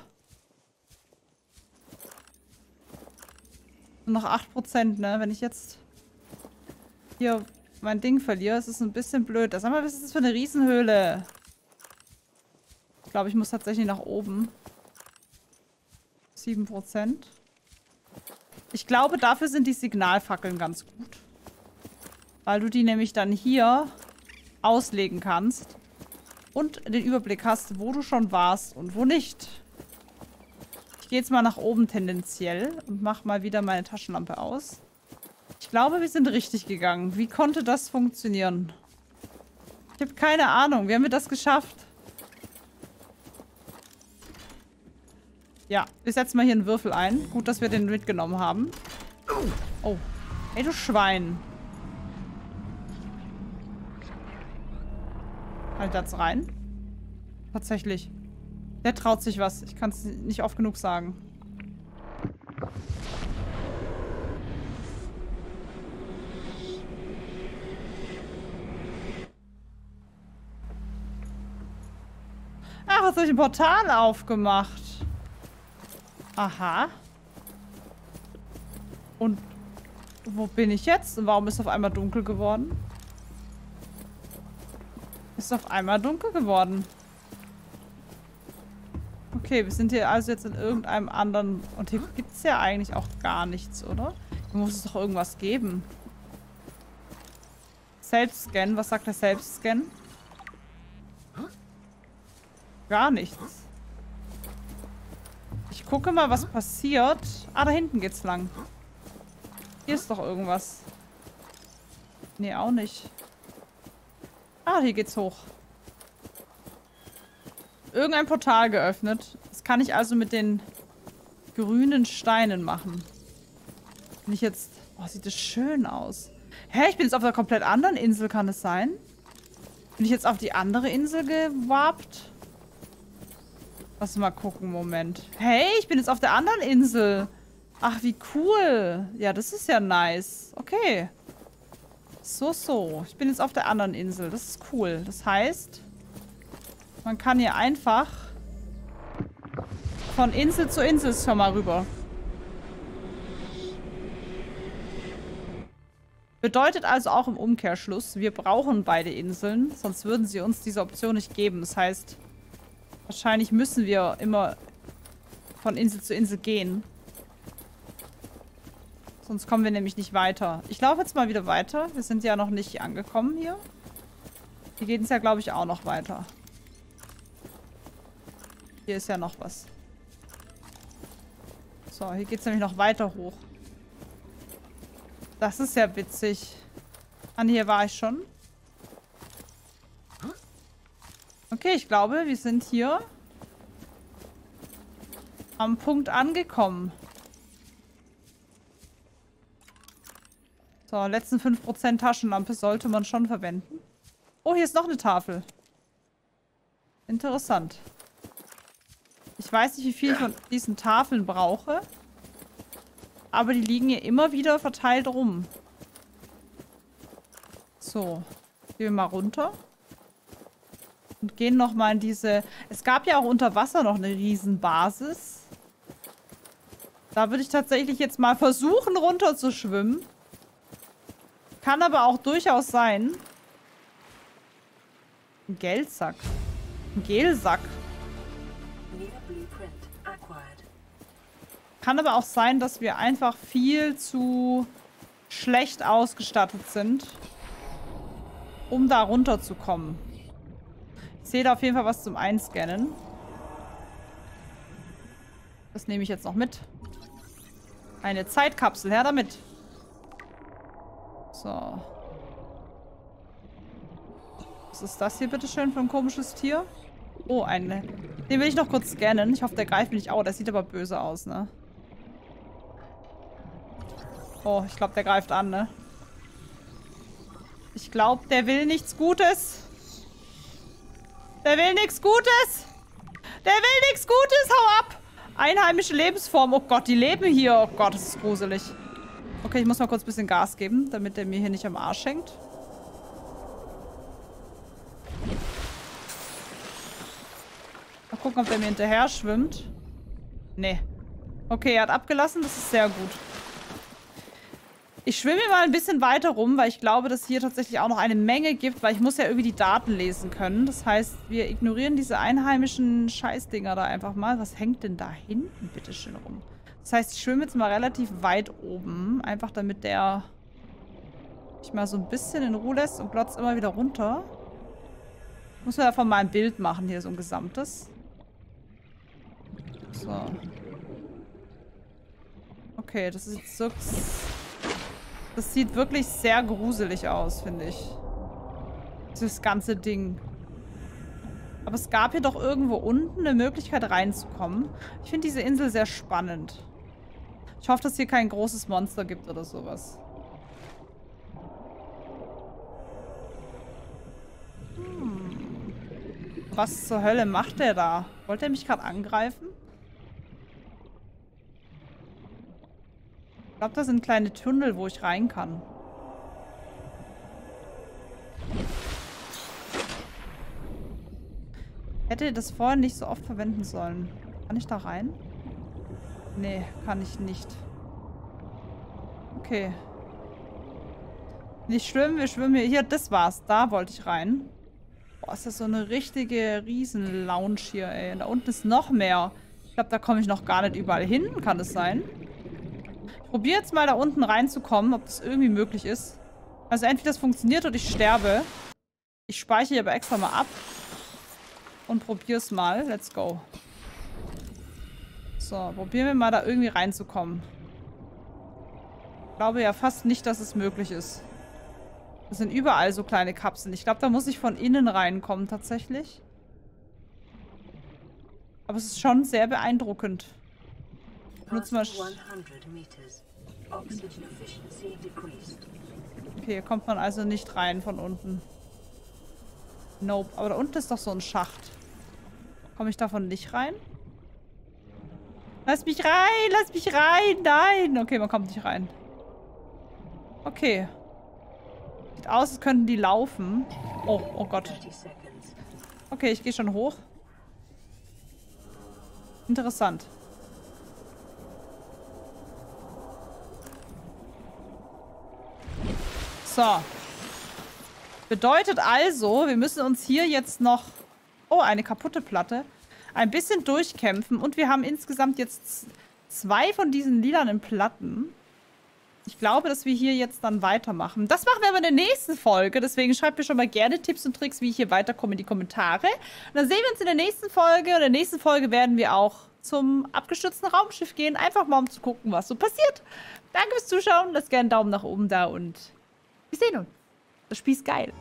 Noch 8%, ne? Wenn ich jetzt hier mein Ding verliere. Es ist ein bisschen blöd. Sag mal, was ist das für eine Riesenhöhle? Ich glaube, ich muss tatsächlich nach oben. 7%. Ich glaube, dafür sind die Signalfackeln ganz gut. Weil du die nämlich dann hier auslegen kannst. Und den Überblick hast, wo du schon warst und wo nicht. Ich gehe jetzt mal nach oben tendenziell und mache mal wieder meine Taschenlampe aus. Ich glaube, wir sind richtig gegangen. Wie konnte das funktionieren? Ich habe keine Ahnung. Wie haben wir das geschafft? Ja, wir setzen mal hier einen Würfel ein. Gut, dass wir den mitgenommen haben. Oh. Ey, du Schwein. Halt das rein. Tatsächlich. Der traut sich was. Ich kann es nicht oft genug sagen. Ach, hast du ein Portal aufgemacht? Aha. Und wo bin ich jetzt? Und warum ist es auf einmal dunkel geworden? Ist auf einmal dunkel geworden. Okay, wir sind hier also jetzt in irgendeinem anderen... Und hier gibt es ja eigentlich auch gar nichts, oder? Hier muss es doch irgendwas geben. Selbstscan. Was sagt der Selbstscan? Gar nichts. Ich gucke mal, was passiert. Ah, da hinten geht's lang. Hier ist doch irgendwas. Nee, auch nicht. Ah, hier geht's hoch. Irgendein Portal geöffnet. Das kann ich also mit den grünen Steinen machen. Bin ich jetzt... Oh, sieht das schön aus. Hä, ich bin jetzt auf einer komplett anderen Insel, kann es sein? Bin ich jetzt auf die andere Insel gewarpt? Lass mal gucken, Moment. Hey, ich bin jetzt auf der anderen Insel. Ach, wie cool. Ja, das ist ja nice. Okay. So, so. Ich bin jetzt auf der anderen Insel. Das ist cool. Das heißt, man kann hier einfach von Insel zu Insel schon mal rüber. Bedeutet also auch im Umkehrschluss, wir brauchen beide Inseln, sonst würden sie uns diese Option nicht geben. Das heißt, Wahrscheinlich müssen wir immer von Insel zu Insel gehen. Sonst kommen wir nämlich nicht weiter. Ich laufe jetzt mal wieder weiter. Wir sind ja noch nicht angekommen hier. Hier geht es ja, glaube ich, auch noch weiter. Hier ist ja noch was. So, hier geht es nämlich noch weiter hoch. Das ist ja witzig. An hier war ich schon. Okay, ich glaube, wir sind hier am Punkt angekommen. So, letzten 5% Taschenlampe sollte man schon verwenden. Oh, hier ist noch eine Tafel. Interessant. Ich weiß nicht, wie viel ich von diesen Tafeln brauche. Aber die liegen hier immer wieder verteilt rum. So. Gehen wir mal runter. Und gehen nochmal in diese... Es gab ja auch unter Wasser noch eine Riesenbasis. Da würde ich tatsächlich jetzt mal versuchen, runter zu schwimmen. Kann aber auch durchaus sein. Ein Geldsack. Ein Gelsack. Kann aber auch sein, dass wir einfach viel zu schlecht ausgestattet sind, um da runterzukommen. Ich sehe da auf jeden Fall was zum Einscannen. Das nehme ich jetzt noch mit. Eine Zeitkapsel. Her damit. So. Was ist das hier bitte schön für ein komisches Tier? Oh, eine. Den will ich noch kurz scannen. Ich hoffe, der greift mich nicht. Oh, der sieht aber böse aus, ne? Oh, ich glaube, der greift an, ne? Ich glaube, der will nichts Gutes. Der will nichts Gutes. Der will nichts Gutes. Hau ab. Einheimische Lebensform. Oh Gott, die leben hier. Oh Gott, das ist gruselig. Okay, ich muss mal kurz ein bisschen Gas geben, damit der mir hier nicht am Arsch hängt. Mal gucken, ob der mir hinterher schwimmt. Nee. Okay, er hat abgelassen. Das ist sehr gut. Ich schwimme mal ein bisschen weiter rum, weil ich glaube, dass hier tatsächlich auch noch eine Menge gibt, weil ich muss ja irgendwie die Daten lesen können. Das heißt, wir ignorieren diese einheimischen Scheißdinger da einfach mal. Was hängt denn da hinten bitte schön rum? Das heißt, ich schwimme jetzt mal relativ weit oben, einfach damit der mich mal so ein bisschen in Ruhe lässt und glotzt immer wieder runter. Muss mir davon mal ein Bild machen hier, so ein gesamtes. So. Okay, das jetzt so... Das sieht wirklich sehr gruselig aus, finde ich. Dieses ganze Ding. Aber es gab hier doch irgendwo unten eine Möglichkeit reinzukommen. Ich finde diese Insel sehr spannend. Ich hoffe, dass hier kein großes Monster gibt oder sowas. Hm. Was zur Hölle macht der da? Wollte er mich gerade angreifen? Ich glaube, da sind kleine Tunnel, wo ich rein kann. Hätte das vorher nicht so oft verwenden sollen. Kann ich da rein? Nee, kann ich nicht. Okay. Nicht schwimmen, wir schwimmen hier. Hier, das war's. Da wollte ich rein. Boah, ist das so eine richtige Riesen-Lounge hier, ey. Da unten ist noch mehr. Ich glaube, da komme ich noch gar nicht überall hin. Kann das sein? Ich probiere jetzt mal da unten reinzukommen, ob das irgendwie möglich ist. Also entweder das funktioniert oder ich sterbe. Ich speichere aber extra mal ab. Und probiere es mal. Let's go. So, probieren wir mal da irgendwie reinzukommen. Ich glaube ja fast nicht, dass es möglich ist. Das sind überall so kleine Kapseln. Ich glaube, da muss ich von innen reinkommen tatsächlich. Aber es ist schon sehr beeindruckend. Nutz mal... Okay, hier kommt man also nicht rein von unten. Nope. Aber da unten ist doch so ein Schacht. Komme ich davon nicht rein? Lass mich rein! Lass mich rein! Nein! Okay, man kommt nicht rein. Okay. Sieht aus, als könnten die laufen. Oh, oh Gott. Okay, ich gehe schon hoch. Interessant. So. Bedeutet also, wir müssen uns hier jetzt noch... Oh, eine kaputte Platte ein bisschen durchkämpfen. Und wir haben insgesamt jetzt zwei von diesen lilanen Platten. Ich glaube, dass wir hier jetzt dann weitermachen. Das machen wir aber in der nächsten Folge. Deswegen schreibt mir schon mal gerne Tipps und Tricks, wie ich hier weiterkomme in die Kommentare. Und dann sehen wir uns in der nächsten Folge. Und in der nächsten Folge werden wir auch zum abgestürzten Raumschiff gehen. Einfach mal, um zu gucken, was so passiert. Danke fürs Zuschauen. Lasst gerne einen Daumen nach oben da und wir sehen uns. Das Spiel ist geil.